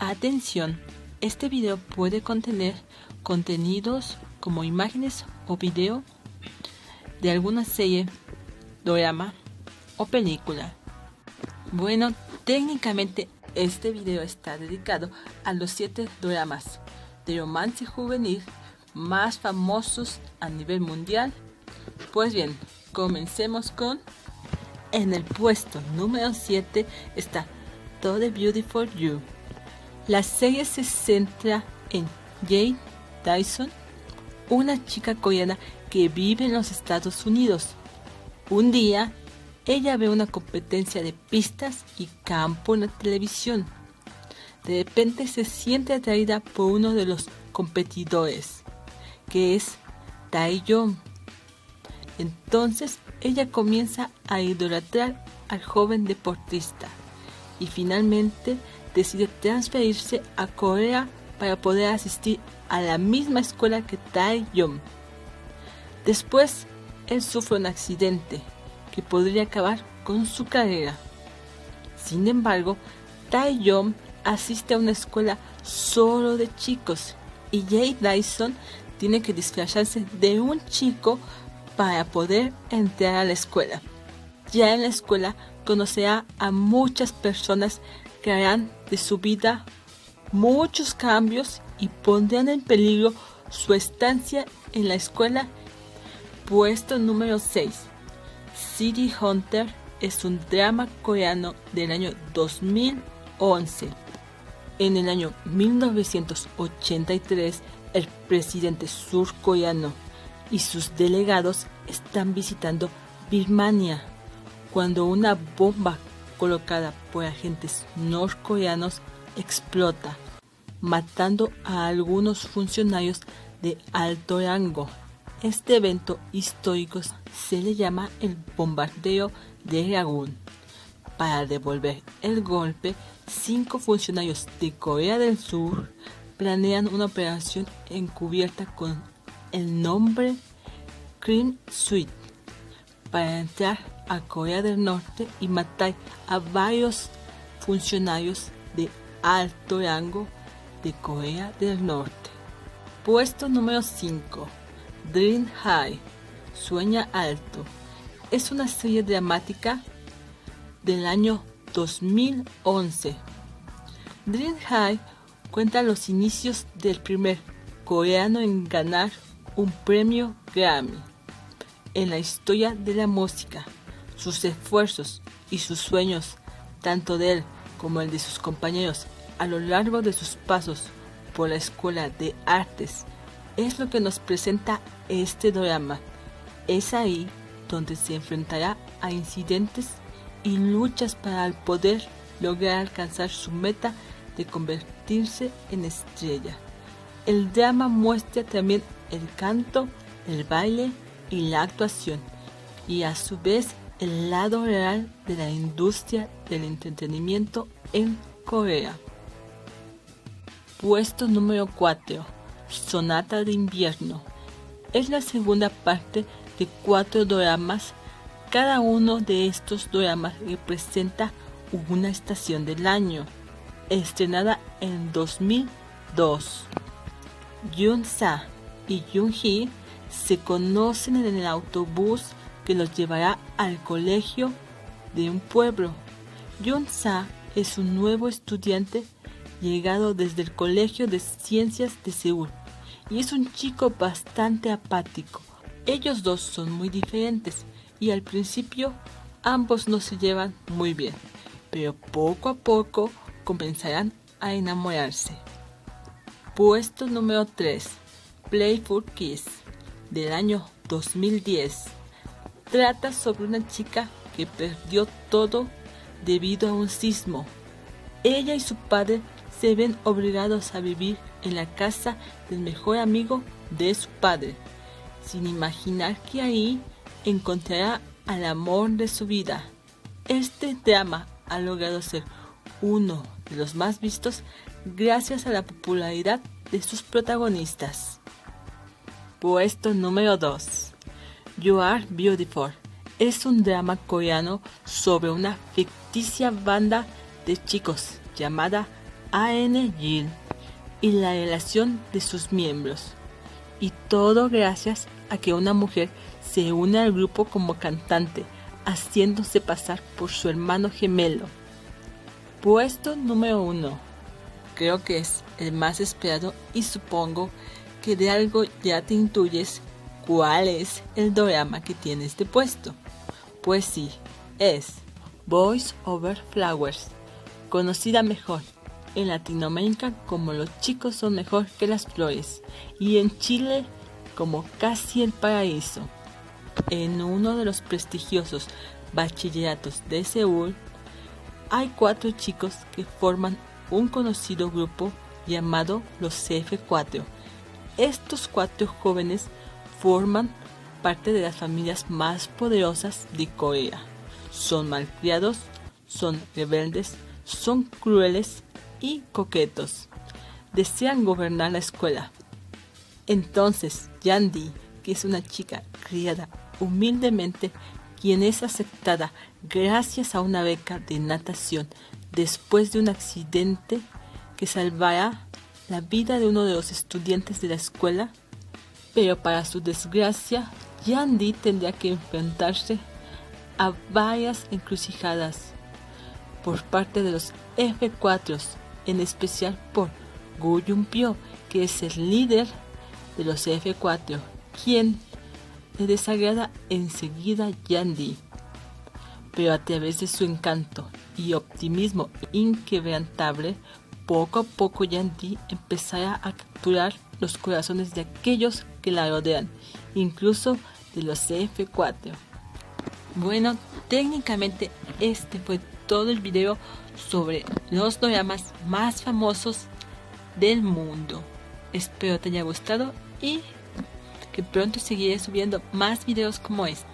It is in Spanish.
Atención, este video puede contener contenidos como imágenes o video de alguna serie, drama o película. Bueno, técnicamente este video está dedicado a los 7 dramas de romance juvenil más famosos a nivel mundial. Pues bien, comencemos con... En el puesto número 7 está The Beautiful You. La serie se centra en Jane Dyson, una chica coreana que vive en los Estados Unidos. Un día, ella ve una competencia de pistas y campo en la televisión. De repente se siente atraída por uno de los competidores, que es Taeyong. Entonces ella comienza a idolatrar al joven deportista y finalmente decide transferirse a Corea para poder asistir a la misma escuela que Taeyong. Después, él sufre un accidente que podría acabar con su carrera. Sin embargo, Taeyong asiste a una escuela solo de chicos y Jay Dyson tiene que disfrazarse de un chico para poder entrar a la escuela. Ya en la escuela conocerá a muchas personas que harán de su vida muchos cambios y pondrán en peligro su estancia en la escuela. Puesto número 6. City Hunter es un drama coreano del año 2011. En el año 1983, el presidente surcoreano y sus delegados están visitando Birmania cuando una bomba colocada por agentes norcoreanos explota, matando a algunos funcionarios de alto rango. Este evento histórico se le llama el bombardeo de Ragún. Para devolver el golpe, cinco funcionarios de Corea del Sur planean una operación encubierta con el nombre Cream Suite para entrar a Corea del Norte y matar a varios funcionarios de alto rango de Corea del Norte. Puesto número 5. Dream High. Sueña alto. Es una serie dramática del año 2011. Dream High cuenta los inicios del primer coreano en ganar un premio Grammy en la historia de la música. Sus esfuerzos y sus sueños, tanto de él como el de sus compañeros, a lo largo de sus pasos por la escuela de artes, es lo que nos presenta este drama. Es ahí donde se enfrentará a incidentes y luchas para poder lograr alcanzar su meta de convertirse en estrella. El drama muestra también el canto, el baile y la actuación, y a su vez el lado real de la industria del entretenimiento en Corea. Puesto número 4. Sonata de invierno. Es la segunda parte de cuatro dramas cada uno de estos dramas representa una estación del año, estrenada en 2002. Yun-sa y Yun-hee se conocen en el autobús que los llevará al colegio de un pueblo. Yun-sa es un nuevo estudiante llegado desde el Colegio de Ciencias de Seúl y es un chico bastante apático. Ellos dos son muy diferentes y al principio ambos no se llevan muy bien, pero poco a poco comenzarán a enamorarse. Puesto número 3. Playful Kiss del año 2010. Trata sobre una chica que perdió todo debido a un sismo. Ella y su padre se ven obligados a vivir en la casa del mejor amigo de su padre, sin imaginar que ahí encontrará al amor de su vida. Este drama ha logrado ser uno de los más vistos gracias a la popularidad de sus protagonistas. Puesto número 2. You Are Beautiful es un drama coreano sobre una ficticia banda de chicos llamada AN y la relación de sus miembros. Y todo gracias a que una mujer se une al grupo como cantante, haciéndose pasar por su hermano gemelo. Puesto número uno. Creo que es el más esperado y supongo que de algo ya te intuyes cuál es el drama que tiene este puesto. Pues sí, es Boys Over Flowers, conocida mejor en Latinoamérica como Los chicos son mejor que las flores y en Chile como Casi el paraíso. En uno de los prestigiosos bachilleratos de Seúl hay cuatro chicos que forman un conocido grupo llamado los CF4. Estos cuatro jóvenes forman parte de las familias más poderosas de Corea. Son malcriados, son rebeldes, son crueles y coquetos. Desean gobernar la escuela. Entonces, Yandy, que es una chica criada humildemente, quien es aceptada gracias a una beca de natación después de un accidente que salvará la vida de uno de los estudiantes de la escuela, pero para su desgracia, Yandy tendría que enfrentarse a varias encrucijadas por parte de los F4, en especial por Gu Pyo, que es el líder de los F4, quien le desagrada enseguida Yandy. Pero a través de su encanto y optimismo inquebrantable, poco a poco Yandy empezará a capturar los corazones de aquellos que la rodean, incluso de los F4. Bueno, técnicamente este fue todo el video sobre los dramas más famosos del mundo. Espero te haya gustado y que pronto seguiré subiendo más videos como este.